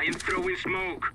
I am throwing smoke.